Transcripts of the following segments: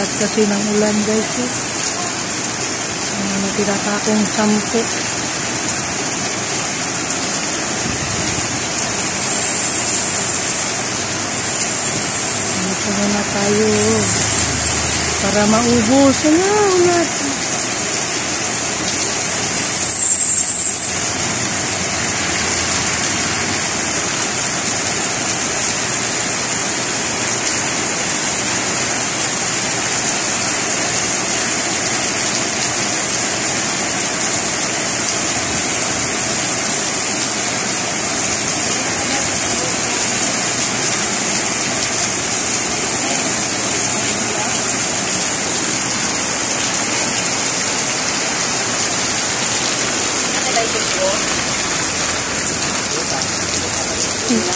Lakas kasi ng ulan guys eh. Uh, natira pa akong sampo. Dito muna tayo. Para maubos. Ano, ulat.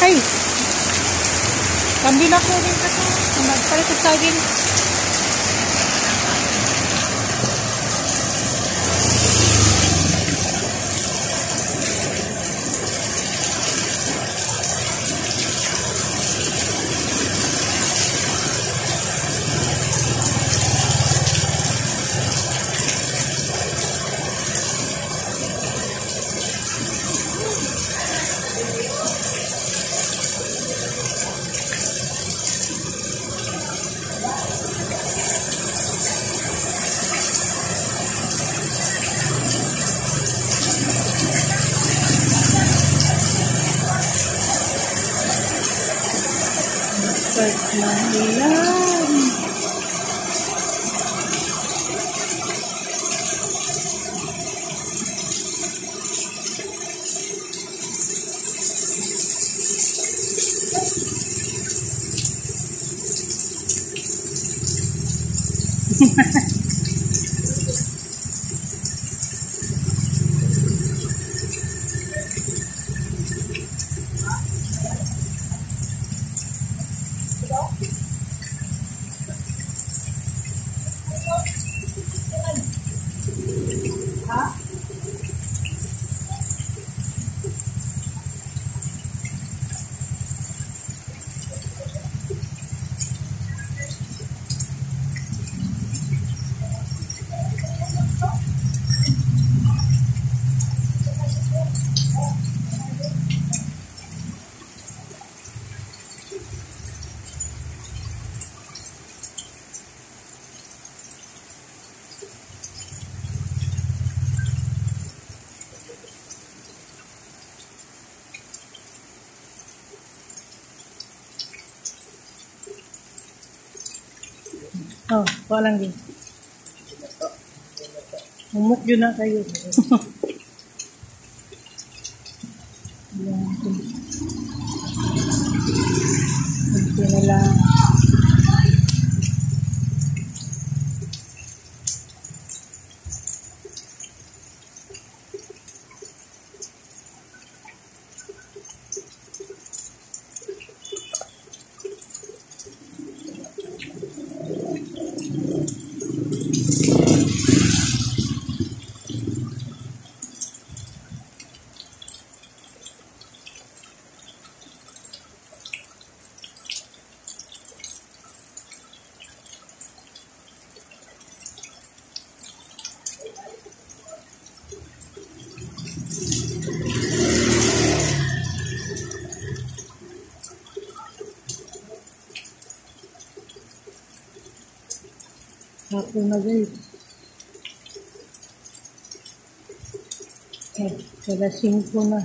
Ay! Kambi na ko rin ka to. Nagpalit sa saging. Start ng ulan. Oh, kuha lang din. Umuk yun na kayo. Ako na guys. Eh, kala 5 na.